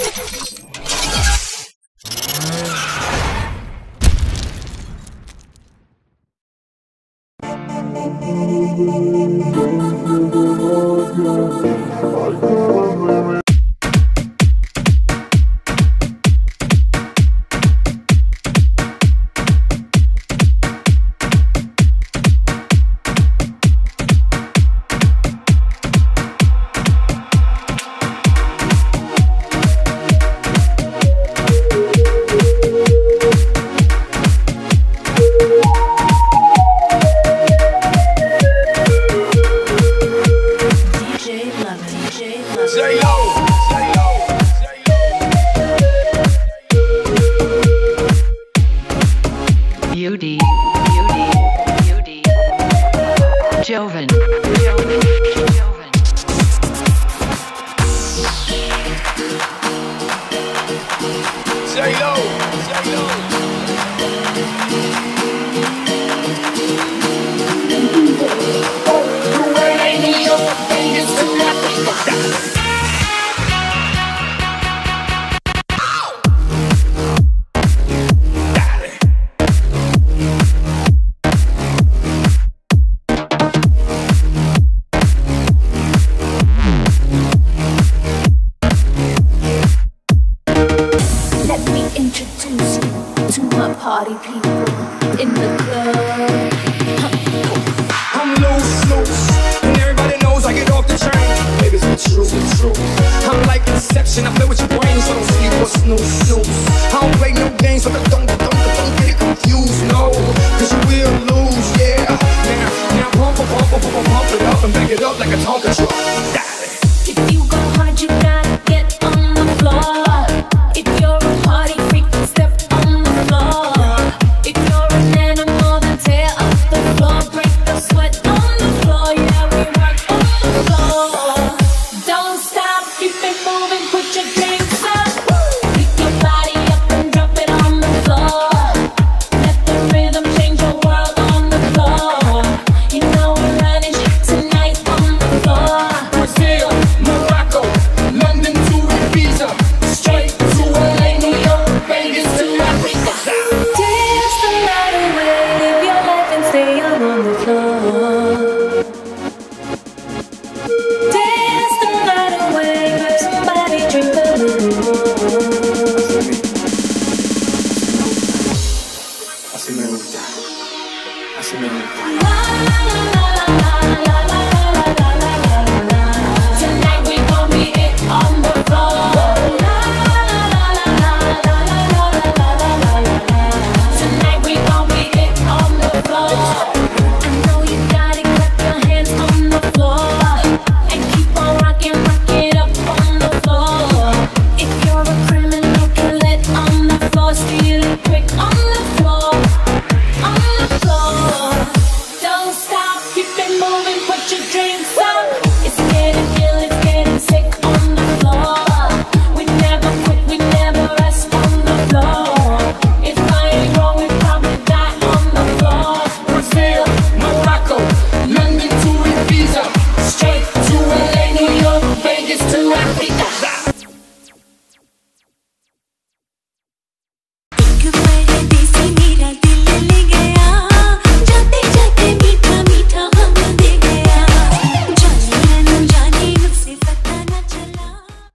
Thank you. Joven, Joven, Joven. Say yo. Introduce you to my party people in the club. I'm loose, loose. And everybody knows I get off the train. Baby, it's the truth, it's true. I'm like Inception, I play with your brain, so don't sleep or snooze, snooze. I don't play no games, so don't, don't, don't, don't get it confused, no. Cause you will lose, yeah. Now, now pump, pump, pump, pump, pump, it up and back it up like a Tonka truck. If you go hard, you gotta Así me gusta, así me gusta. Fuck that.